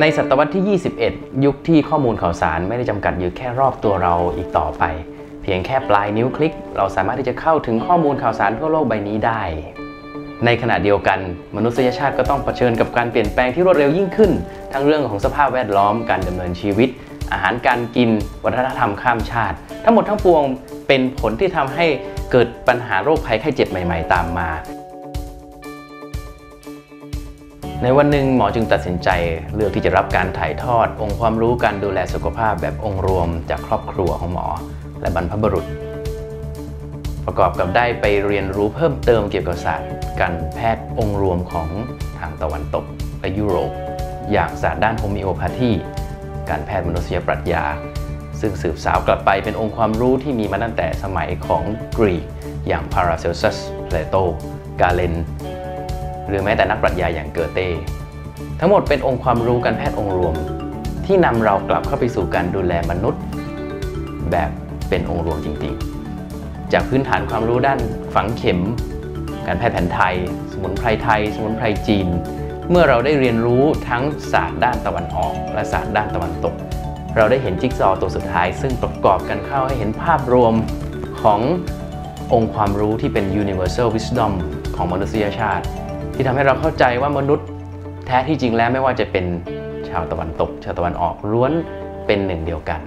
ในศตวรรษที่ 21 ยุคที่ข้อมูลข่าวสารไม่ได้จำกัดอยู่แค่รอบตัวเราอีกต่อไป เพียงแค่ปลายนิ้วคลิก เราสามารถที่จะเข้าถึงข้อมูลข่าวสารทั่วโลกใบนี้ได้ ในขณะเดียวกัน มนุษยชาติก็ต้องเผชิญกับการเปลี่ยนแปลงที่รวดเร็วยิ่งขึ้น ทั้งเรื่องของสภาพแวดล้อมการดำเนินชีวิต อาหารการกิน วัฒนธรรมข้ามชาติ ทั้งหมดทั้งปวงเป็นผลที่ทำให้เกิดปัญหาโรคภัยไข้เจ็บใหม่ ๆ ตามมา ในวันหนึ่งหมอจึงตัดสินใจเลือกที่จะรับการถ่ายทอด องค์ความรู้การดูแลสุขภาพแบบองค์รวมจากครอบครัวของหมอ และบรรพบุรุษ ประกอบกับได้ไปเรียนรู้เพิ่มเติมเกี่ยวกับศาสตร์การแพทย์องค์รวมของทางตะวันตกและยุโรป อย่างศาสตร์ด้าน homeopathy การแพทย์มนุษยปรัชญา ซึ่งสืบสาวกลับไปเป็นองค์ความรู้ที่มีมาตั้งแต่สมัยของกรีกอย่างพาราเซลซัส เพลโต กาเลน หรือแม้แต่นักปรัชญาอย่างเกอเต้ทั้งหมดเป็นองค์ความรู้การแพทย์องค์รวม ที่นำเรากลับเข้าไปสู่การดูแลมนุษย์ แบบเป็นองค์รวมจริงๆ จากพื้นฐานความรู้ด้านฝังเข็ม การแพทย์แผนไทย สมุนไพรไทย สมุนไพรจีน เมื่อเราได้เรียนรู้ทั้งศาสตร์ด้านตะวันออก และศาสตร์ด้านตะวันตก เราได้เห็นจิ๊กซอว์ตัวสุดท้าย ซึ่งประกอบกันเข้าให้เห็นภาพรวมขององค์ความรู้ที่เป็น universal wisdom ของมนุษยชาติ ที่ทำให้เราเข้าใจว่ามนุษย์แท้ที่จริงแล้วไม่ว่าจะเป็นชาวตะวันตก ชาวตะวันออกล้วนเป็นหนึ่งเดียวกัน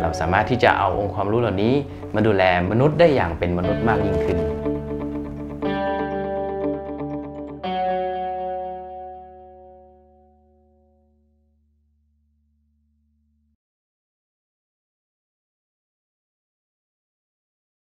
เราสามารถที่จะเอาองค์ความรู้เหล่านี้มาดูแลมนุษย์ได้อย่างเป็นมนุษย์มากยิ่งขึ้น